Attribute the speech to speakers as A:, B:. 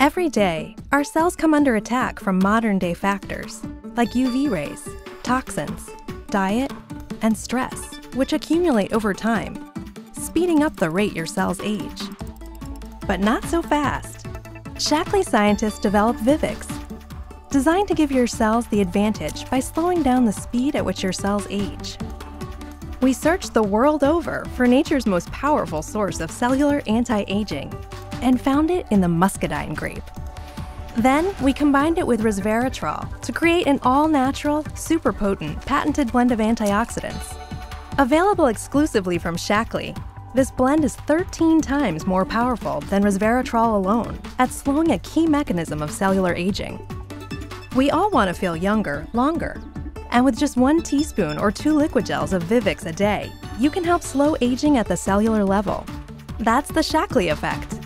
A: Every day, our cells come under attack from modern day factors like UV rays, toxins, diet, and stress, which accumulate over time, speeding up the rate your cells age. But not so fast. Shaklee scientists developed Vivix, designed to give your cells the advantage by slowing down the speed at which your cells age. We searched the world over for nature's most powerful source of cellular anti aging and found it in the muscadine grape. Then we combined it with resveratrol to create an all natural, super potent, patented blend of antioxidants. Available exclusively from Shaklee, this blend is 13 times more powerful than resveratrol alone at slowing a key mechanism of cellular aging. We all want to feel younger longer. And with just one teaspoon or two liquid gels of Vivix a day, you can help slow aging at the cellular level. That's the Shaklee effect.